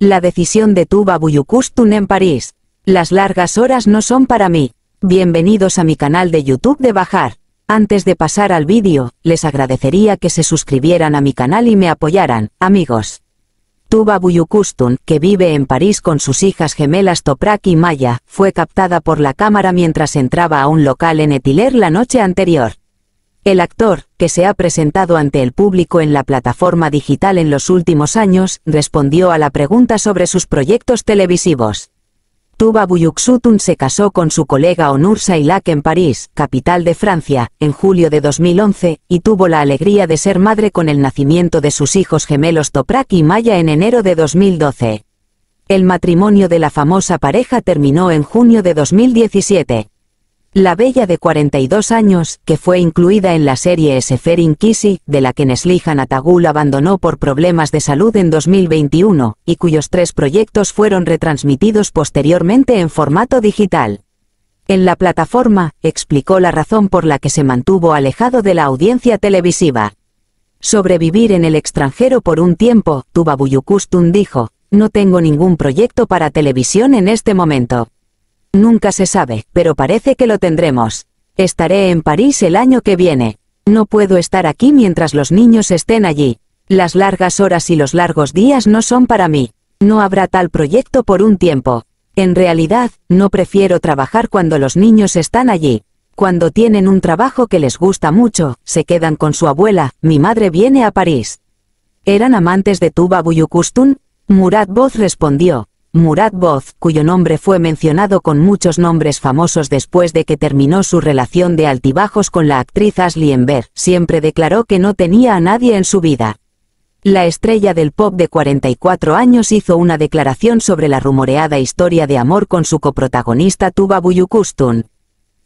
La decisión de Tuba Buyukustun en París. Las largas horas no son para mí. Bienvenidos a mi canal de YouTube de Bajar. Antes de pasar al vídeo, les agradecería que se suscribieran a mi canal y me apoyaran, amigos. Tuba Buyukustun, que vive en París con sus hijas gemelas Toprak y Maya, fue captada por la cámara mientras entraba a un local en Etiler la noche anterior. El actor, que se ha presentado ante el público en la plataforma digital en los últimos años, respondió a la pregunta sobre sus proyectos televisivos. Tuba Buyuksutun se casó con su colega Onur Sailak en París, capital de Francia, en julio de 2011, y tuvo la alegría de ser madre con el nacimiento de sus hijos gemelos Toprak y Maya en enero de 2012. El matrimonio de la famosa pareja terminó en junio de 2017. La bella de 42 años, que fue incluida en la serie Seferin Kisi, de la que Neslihan Atagul abandonó por problemas de salud en 2021, y cuyos tres proyectos fueron retransmitidos posteriormente en formato digital. En la plataforma, explicó la razón por la que se mantuvo alejado de la audiencia televisiva. Sobrevivir en el extranjero por un tiempo, Tuba Buyukustun dijo, no tengo ningún proyecto para televisión en este momento. Nunca se sabe, pero parece que lo tendremos. Estaré en París el año que viene. No puedo estar aquí mientras los niños estén allí. Las largas horas y los largos días no son para mí. No habrá tal proyecto por un tiempo. En realidad, no prefiero trabajar cuando los niños están allí. Cuando tienen un trabajo que les gusta mucho, se quedan con su abuela, mi madre viene a París. ¿Eran amantes de Tuba Buyukustun? Murad Boz respondió, Murad Boz, cuyo nombre fue mencionado con muchos nombres famosos después de que terminó su relación de altibajos con la actriz Ashley Enver, siempre declaró que no tenía a nadie en su vida. La estrella del pop de 44 años hizo una declaración sobre la rumoreada historia de amor con su coprotagonista Tuba Buyukustun.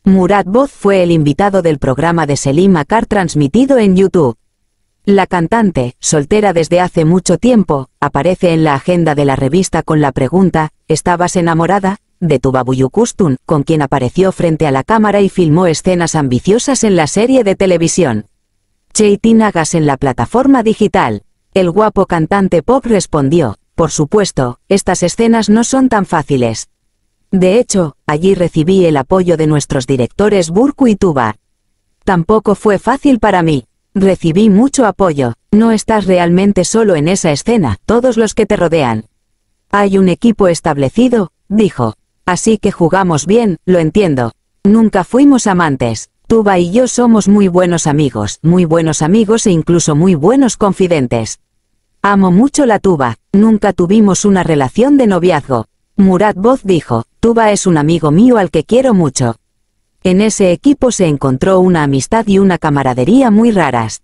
Murad Boz fue el invitado del programa de Selim Akar transmitido en YouTube. La cantante, soltera desde hace mucho tiempo, aparece en la agenda de la revista con la pregunta, ¿estabas enamorada? de Tubabuyukustun, con quien apareció frente a la cámara y filmó escenas ambiciosas en la serie de televisión. Cheitin Hagas en la plataforma digital. El guapo cantante pop respondió, por supuesto, estas escenas no son tan fáciles. De hecho, allí recibí el apoyo de nuestros directores Burku y Tuba. Tampoco fue fácil para mí. Recibí mucho apoyo. No estás realmente solo en esa escena, todos los que te rodean. Hay un equipo establecido, dijo. Así que jugamos bien, lo entiendo. Nunca fuimos amantes. Tuba y yo somos muy buenos amigos, muy buenos amigos e incluso muy buenos confidentes. Amo mucho la tuba, nunca tuvimos una relación de noviazgo. Murad Boz dijo, Tuba es un amigo mío al que quiero mucho. En ese equipo se encontró una amistad y una camaradería muy raras.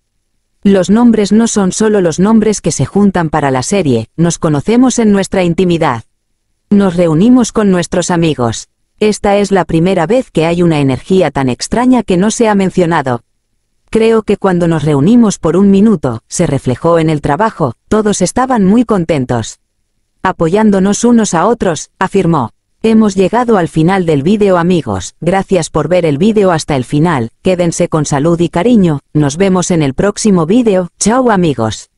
Los nombres no son solo los nombres que se juntan para la serie, nos conocemos en nuestra intimidad. Nos reunimos con nuestros amigos. Esta es la primera vez que hay una energía tan extraña que no se ha mencionado. Creo que cuando nos reunimos por un minuto, se reflejó en el trabajo, todos estaban muy contentos. Apoyándonos unos a otros, afirmó. Hemos llegado al final del vídeo amigos, gracias por ver el vídeo hasta el final, quédense con salud y cariño, nos vemos en el próximo vídeo, chao amigos.